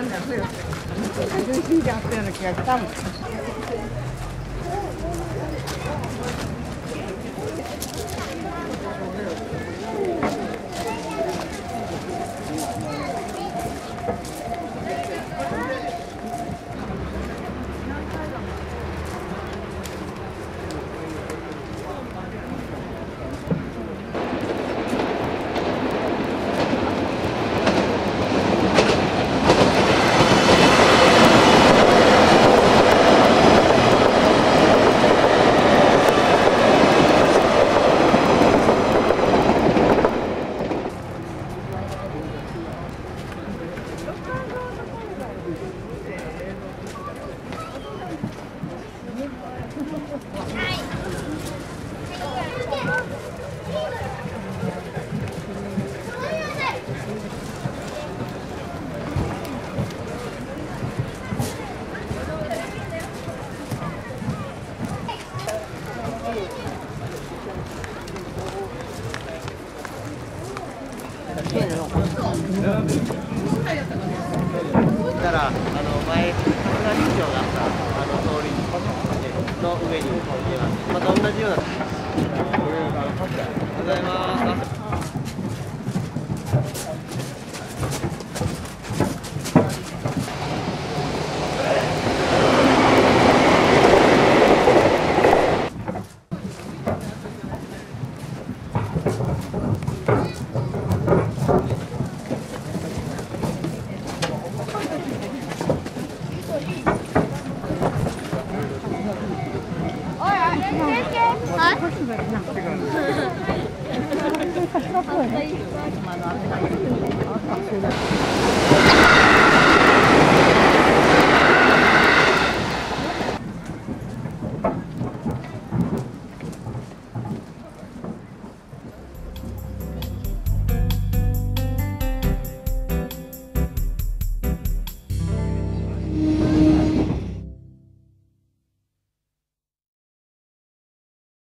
かんない。ふよ。あったような気がしたもん。たらあの前桜林長があったあの通りの上に見えますまた同じようなありがとうございます好い、は、